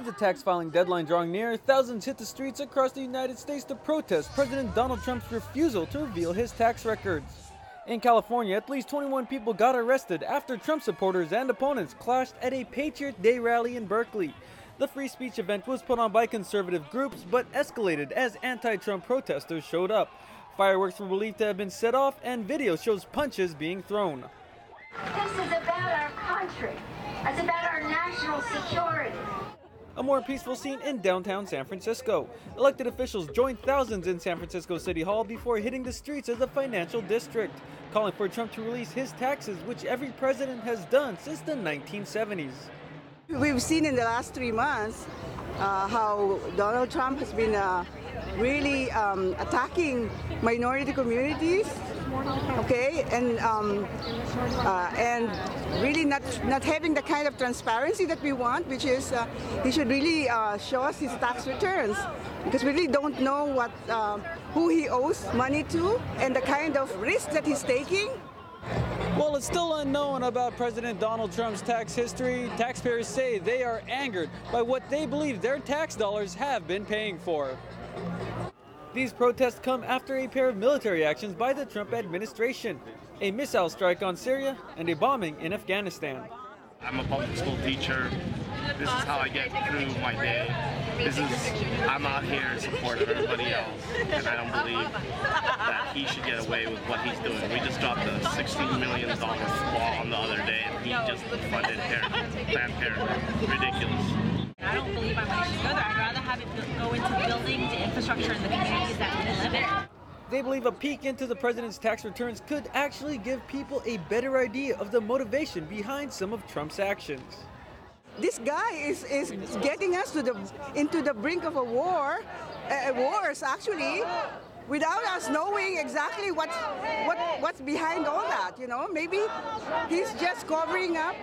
With the tax filing deadline drawing near, thousands hit the streets across the United States to protest President Donald Trump's refusal to reveal his tax records. In California, at least 21 people got arrested after Trump supporters and opponents clashed at a Patriot Day rally in Berkeley. The free speech event was put on by conservative groups but escalated as anti Trump protesters showed up. Fireworks were believed to have been set off, and video shows punches being thrown. This is about our country. It's about our national security. A more peaceful scene in downtown San Francisco. Elected officials joined thousands in San Francisco City Hall before hitting the streets of the financial district, calling for Trump to release his taxes, which every president has done since the 1970s. We've seen in the last three months uh, how Donald Trump has been uh, really um, attacking minority communities, okay, and um, uh, and really not not having the kind of transparency that we want, which is uh, he should really uh, show us his tax returns because we really don't know what uh, who he owes money to and the kind of risk that he's taking. While it's still unknown about President Donald Trump's tax history, taxpayers say they are angered by what they believe their tax dollars have been paying for. These protests come after a pair of military actions by the Trump administration a missile strike on Syria and a bombing in Afghanistan. I'm a public school teacher. This is how I get through my day. This is, I'm out here in support everybody else, and I don't believe he should get away with what he's doing. We just dropped a $16 million wall on the other day, and he just funded Planned Parenthood. Ridiculous. I don't believe my money should go there. I'd rather have it go into building the infrastructure in the communities that we live in. They believe a peek into the president's tax returns could actually give people a better idea of the motivation behind some of Trump's actions. This guy is, is getting us to the into the brink of a war, uh, wars actually, without us knowing exactly what's what what's behind all that. You know, maybe he's just covering up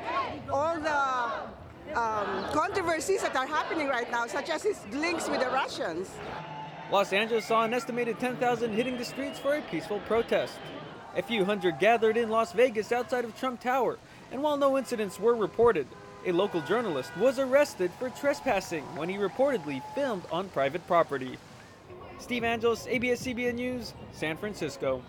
all the um, controversies that are happening right now, such as his links with the Russians. Los Angeles saw an estimated 10,000 hitting the streets for a peaceful protest. A few hundred gathered in Las Vegas outside of Trump Tower, and while no incidents were reported, a local journalist was arrested for trespassing when he reportedly filmed on private property. Steve Angeles, ABS CBN News, San Francisco.